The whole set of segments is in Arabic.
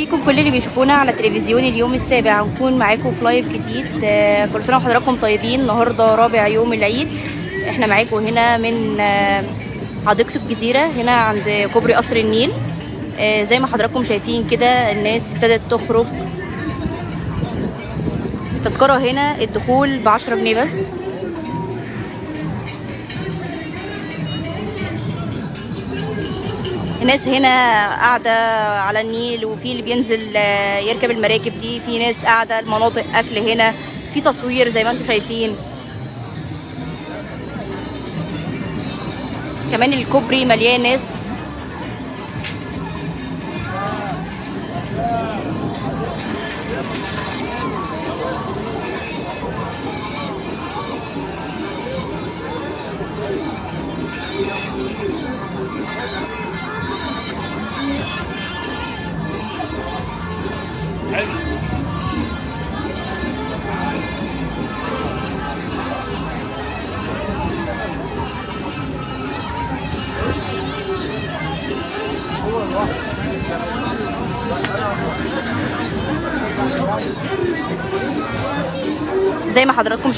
بيكم كل اللي بيشوفونا على تلفزيون اليوم السابع. هنكون معاكم في لايف جديد آه، كل سنة وحضراتكم طيبين. النهارده رابع يوم العيد. إحنا معاكم هنا من آه، حديقه الجزيرة هنا عند كوبري قصر النيل. آه، زي ما حضراتكم شايفين كده الناس ابتدت تخرج. التذكره هنا الدخول ب 10 جنيه بس. الناس هنا قاعدة على النيل وفي اللي بينزل آه، يركب المراكب دي في ناس قاعدة المناطق أكل هنا. في تصوير زي ما أنتم شايفين. كمان الكوبري مليان ناس.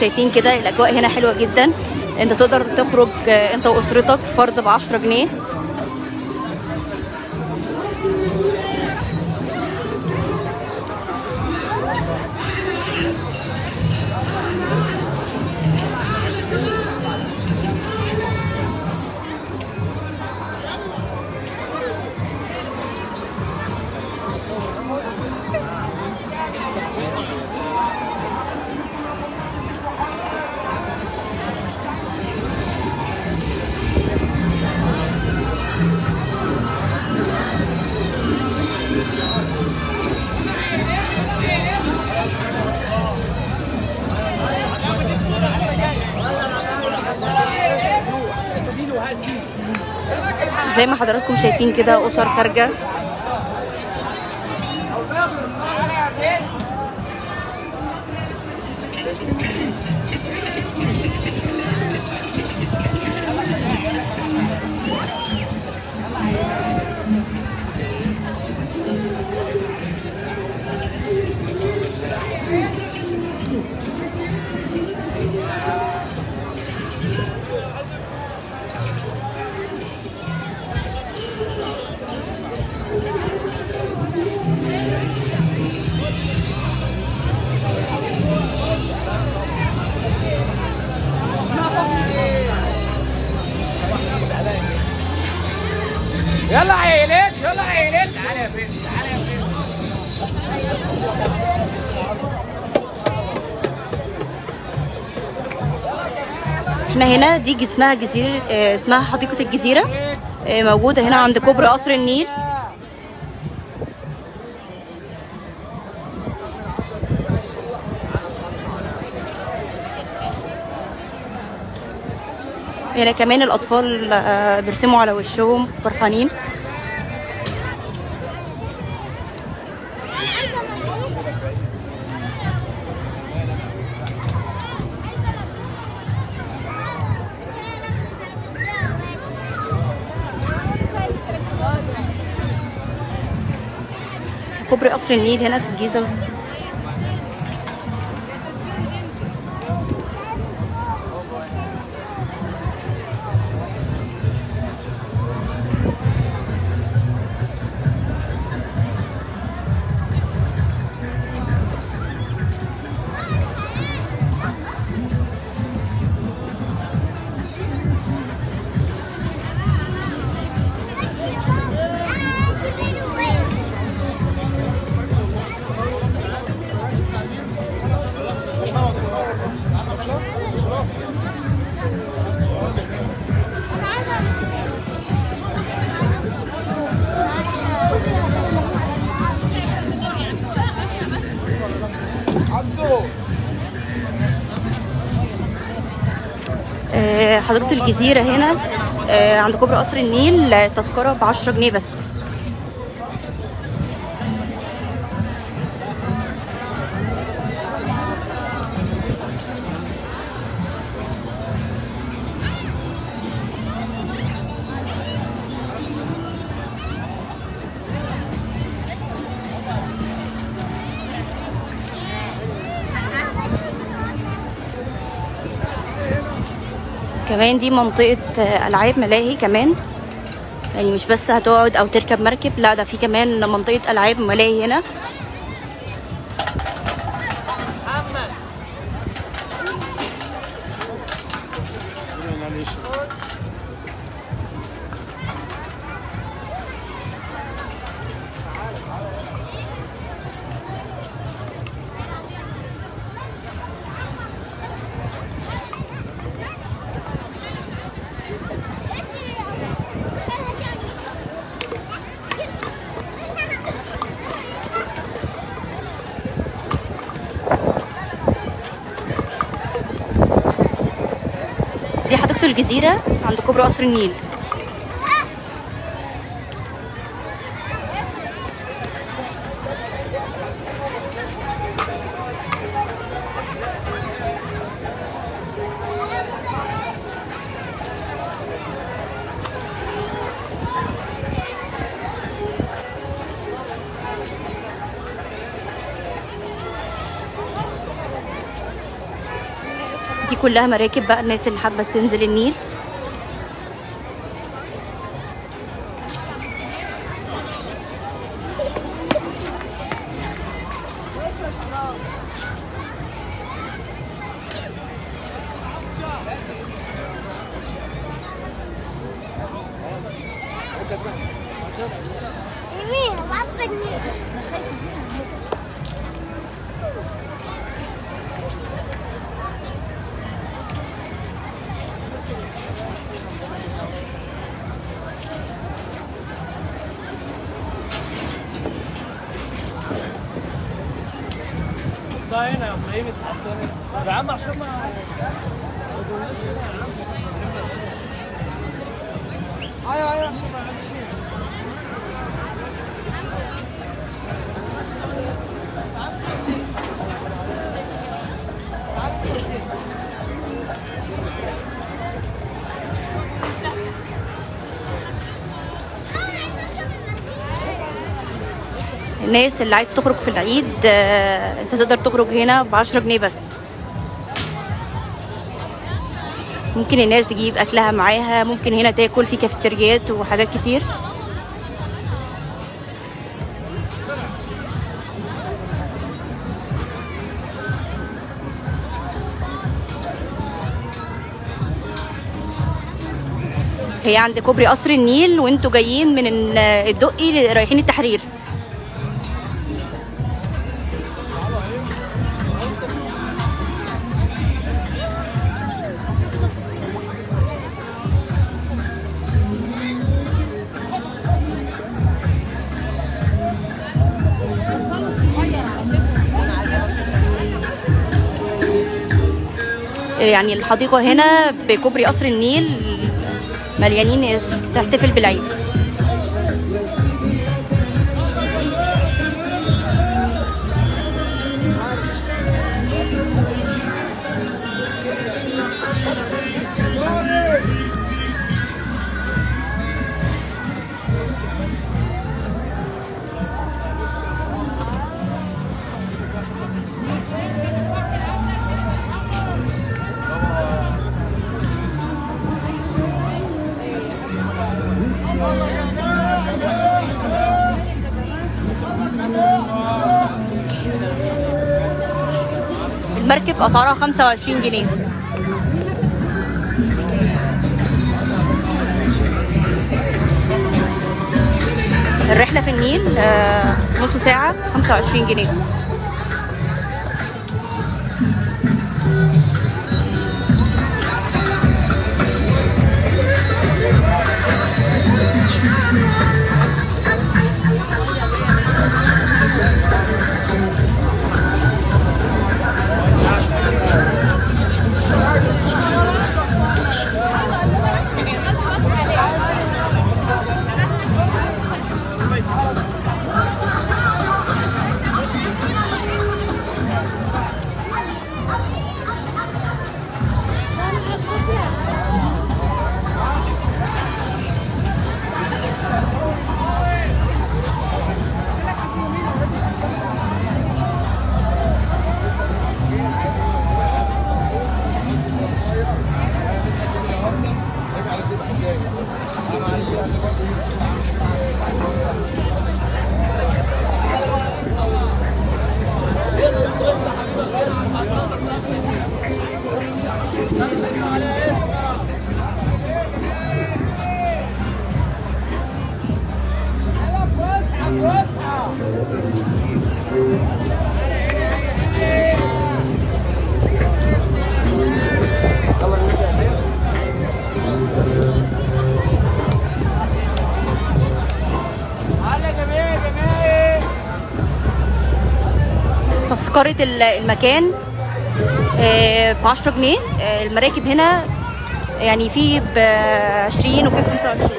شايفين كده الأجواء هنا حلوة جدا. أنت تقدر تخرج آه، أنت وأسرتك فرد ب 10 جنيه. زي ما حضراتكم شايفين كده أسر خارجة. يلا عيلات يلا عيلات تعالى يا بنت تعالى يا بنت إحنا هنا دي اسمها جزيرة آه، اسمها حديقة الجزيرة آه، موجودة هنا عند كوبري قصر النيل. هنا كمان الأطفال آه، بيرسموا على وشهم فرحانين. كوبري قصر النيل هنا في الجيزة. حديقة الجزيرة هنا آه، عند كوبري قصر النيل تذكرة ب 10 جنيه بس. كمان دي منطقة آه، ألعاب ملاهي كمان. يعني مش بس هتقعد أو تركب مركب لا ده في كمان منطقة ألعاب ملاهي هنا. الجزيرة عند كوبري قصر النيل. كلها مراكب بقى الناس اللي حابة تنزل النيل. يمين هنا يا إبراهيم اتحط هنا يا عم عشان ما الناس اللي عايز تخرج في العيد آه، انت تقدر تخرج هنا ب 10 جنيه بس. ممكن الناس تجيب أكلها معاها ممكن هنا تاكل في كافيتريات وحاجات كتير. هي عند كوبري قصر النيل وانتوا جايين من ال- الدقي رايحين التحرير. يعني الحديقة هنا بكوبري قصر النيل مليانين ناس تحتفل بالعيد. المركب أسعارها 25 جنيه. الرحلة في النيل آه، نص ساعة 25 جنيه. تذكرة ال- المكان ب 10 جنيه. آه، المراكب هنا يعني في ب 20 وفي ب 25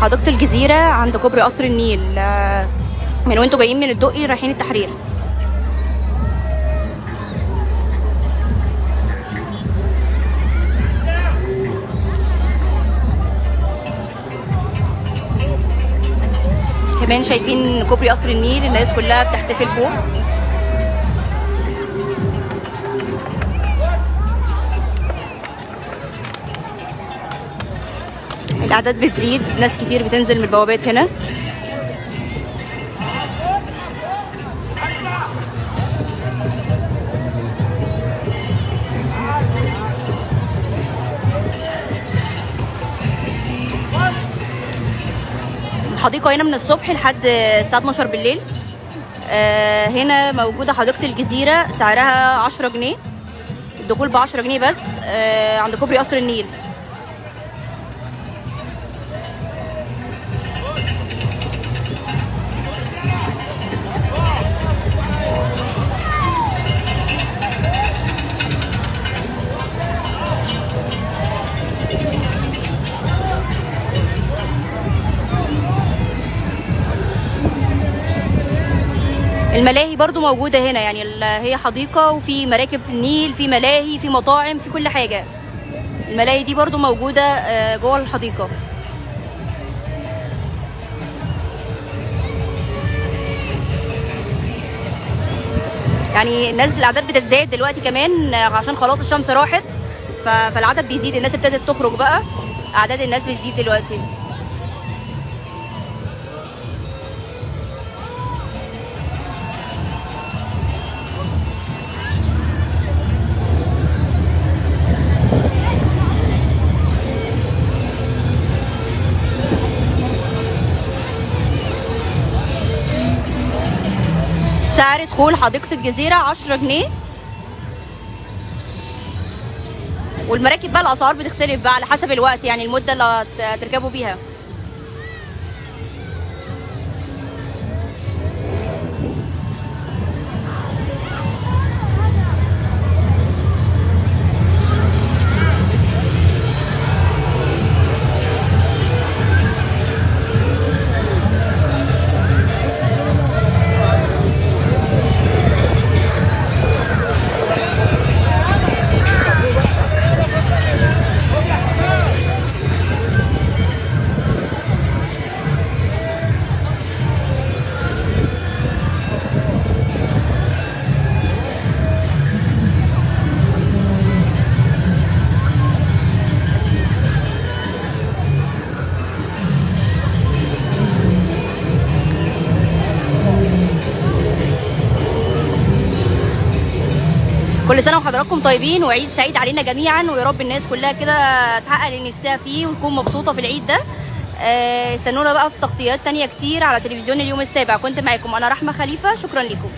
حديقة الجزيرة عند كوبري قصر النيل. آه، من وانتوا جايين من الدقي رايحين التحرير. كمان شايفين كوبري قصر النيل الناس كلها بتحتفل فوق. الأعداد بتزيد ناس كتير بتنزل من البوابات هنا. الحديقة هنا من الصبح لحد الساعة 12 بالليل. آه، هنا موجودة حديقة الجزيرة سعرها 10 جنيه. الدخول ب 10 جنيه بس. آه، عند كوبري قصر النيل. الملاهي برضو موجودة هنا يعني هي حديقة وفي مراكب في النيل في ملاهي في مطاعم في كل حاجة. الملاهي دي برضو موجودة آه، جوه الحديقة. يعني الناس الأعداد بتزداد دلوقتي كمان آه، عشان خلاص الشمس راحت فالعدد بيزيد الناس ابتدت تخرج بقى أعداد الناس بتزيد دلوقتي. سعر دخول حديقة الجزيرة 10 جنيه. والمراكب بقى الأسعار بتختلف بقى على حسب الوقت يعني المدة اللي هت- هتركبوا بيها. كل سنه وحضراتكم طيبين وعيد سعيد علينا جميعا ويا رب الناس كلها كده تحقق اللي نفسها فيه وتكون مبسوطة في العيد ده. آه، استنونا بقى في تغطيات تانية كتير على تلفزيون اليوم السابع. كنت معاكم أنا رحمة خليفة شكرا لكم